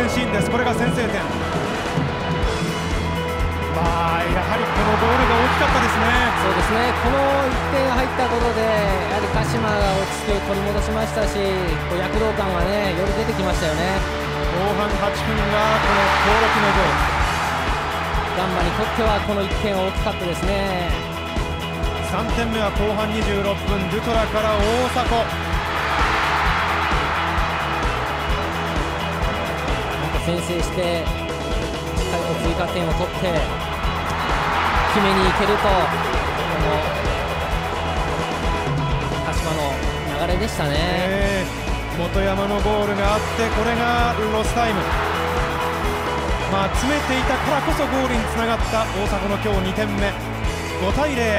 点シーンです。これが先制点。まあやはりこのゴールが大きかったですね。そうですね。この1点が入ったことでやはり鹿島が落ち着きを取り戻しましたしこう躍動感がねより出てきましたよね。後半8分はこの登録のゴールガンバにとってはこの1点は大きかったですね。3点目は後半26分。ルトラから大迫先制してしっかりと追加点を取って決めにいけるとこの鹿島の流れでしたね、えー、本山のゴールがあってこれがロスタイム。まあ詰めていたからこそゴールにつながった大迫の今日2点目。5対0